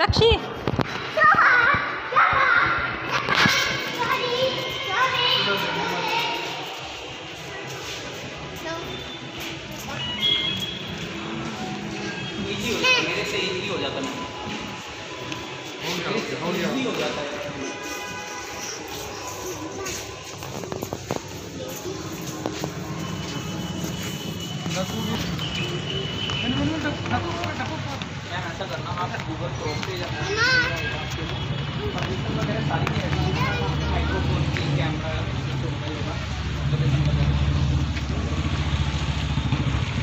हो जाता मेरे से इजी हो जाता इजी हो जाता है आप गूगल क्रोम पे या परमिशन वगैरह सारी की माइक्रोफोन की कैमरा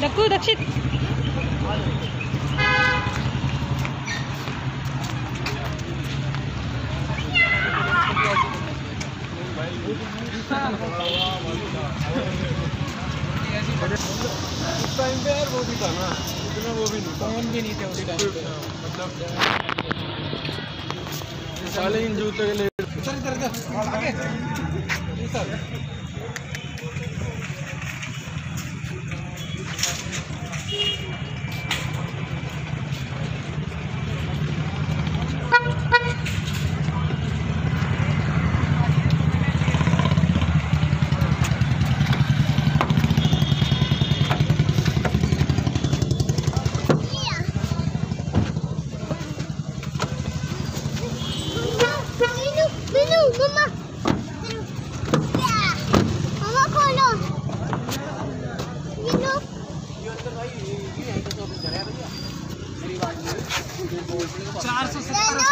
डक्कू दक्षित उस टाइम पे यार वो भी था ना। वो भी नहीं था। फ़ोन भी नहीं थे उस टाइम पे। मतलब साले इन जूते के लिए। सर इधर इधर। आगे। सर। चार सौ सत्तर